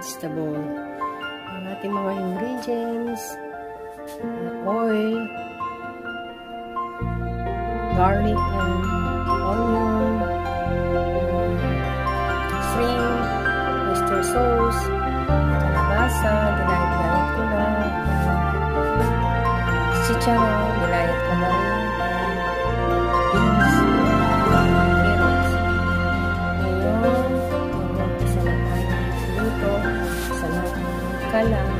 vegetable. Ang ating mga ingredients, oil, garlic and onion, shrimp, oyster sauce, Ojalá.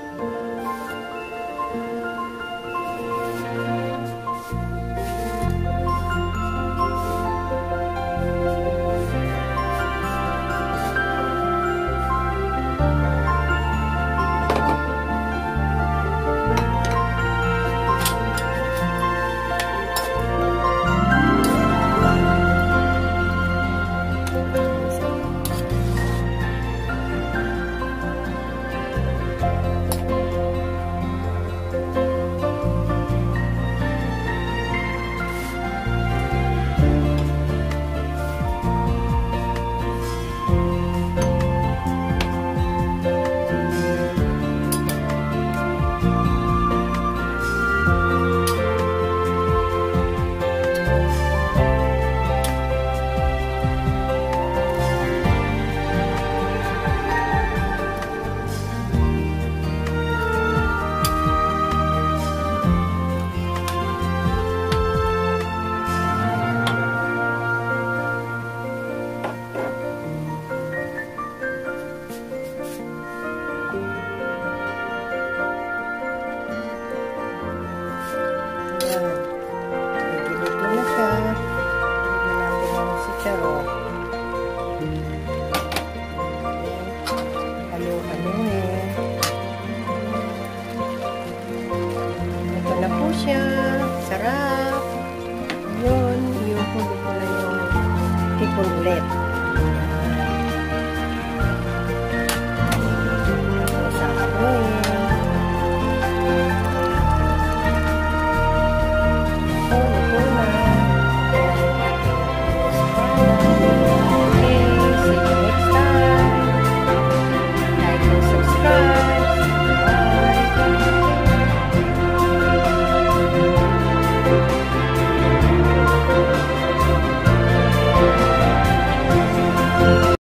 วงเล็บ